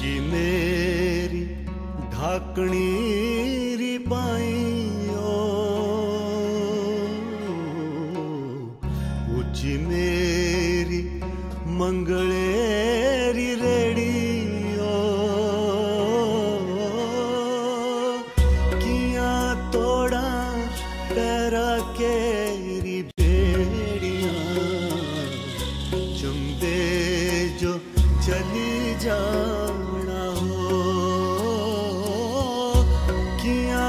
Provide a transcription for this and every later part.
कि मेरी ढाकणी री पाइयो। उची मेरी मंगलेरी तोड़ा केरी जो चली जाना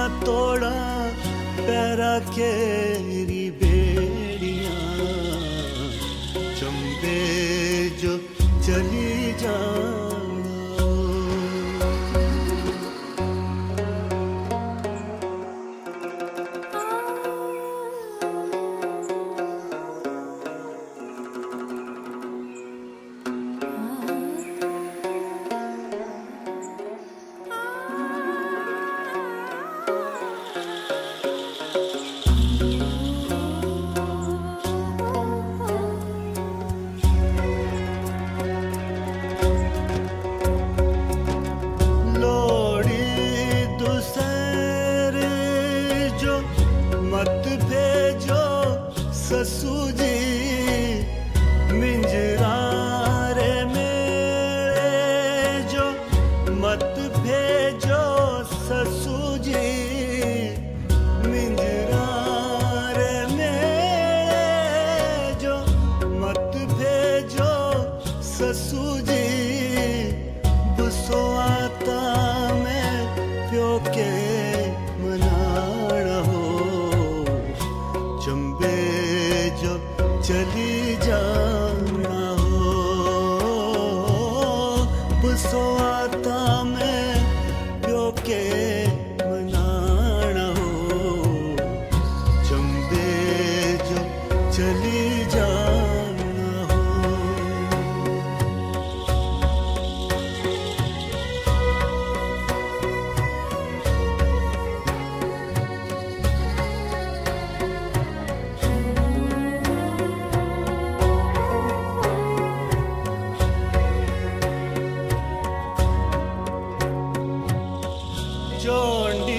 तोड़ा पैरा केरी बेड़िया। चंबे जो चली जाना ससुजी जो चली जाना हो बसो आता John